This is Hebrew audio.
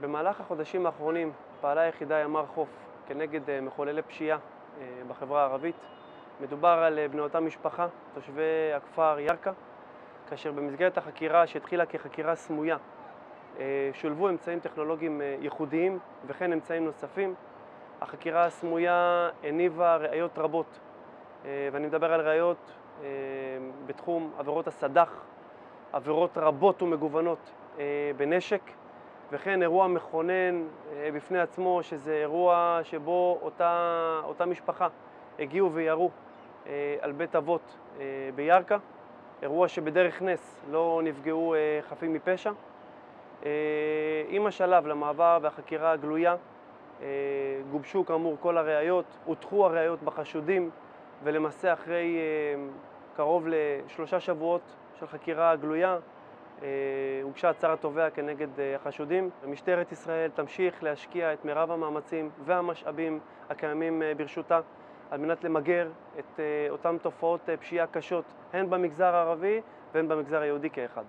במהלך החודשים האחרונים פעלה היחידה ימ"ר חוף כנגד אה, מחוללי פשיעה אה, בחברה הערבית. מדובר על אה, בני אותה משפחה, תושבי הכפר ירכא, כאשר במסגרת החקירה שהתחילה כחקירה סמויה שולבו אמצעים טכנולוגיים ייחודיים וכן אמצעים נוספים. החקירה הסמויה הניבה ראיות רבות, ואני מדבר על ראיות בתחום עבירות הסד"ח, עבירות רבות ומגוונות בנשק, וכן אירוע מכונן אה, בפני עצמו, שזה אירוע שבו אותה, אותה משפחה הגיעו וירו אה, על בית אבות אה, בירכא, אירוע שבדרך נס לא נפגעו חפים מפשע. עם השלב למעבר והחקירה הגלויה גובשו כאמור כל הראיות, הוטחו הראיות בחשודים ולמעשה אחרי קרוב לשלושה שבועות של חקירה גלויה הוגשה הצהרת תובע כנגד אה, החשודים. משטרת ישראל תמשיך להשקיע את מירב המאמצים והמשאבים הקיימים אה, ברשותה על מנת למגר את אותן תופעות פשיעה קשות הן במגזר הערבי והן במגזר היהודי כאחד.